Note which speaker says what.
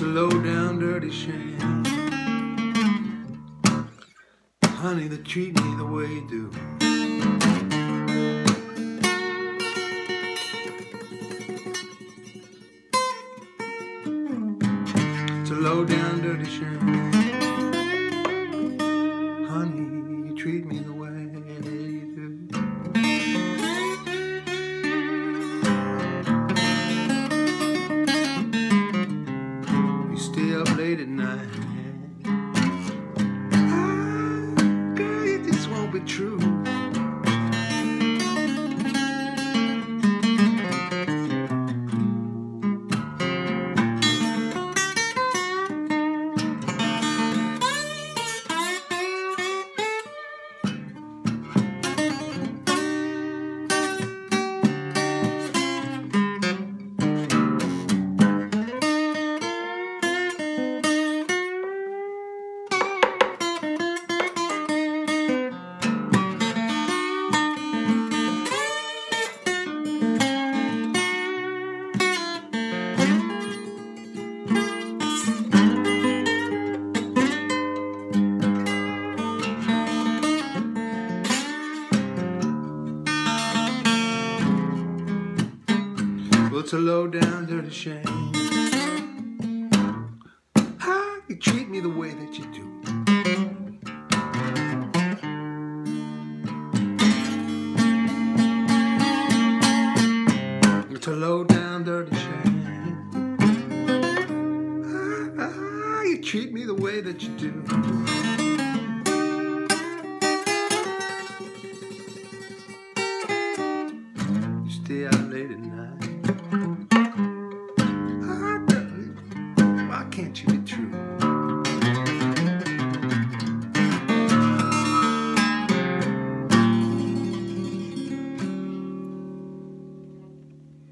Speaker 1: It's a low down dirty shame. Honey, that treat me the way you do. It's a low down dirty shame. Honey, you treat me the way late at night. It's a low down, dirty shame. How you treat me the way that you do. It's a low down, dirty shame. Ah, you treat me the way that you do. Stay out late at night.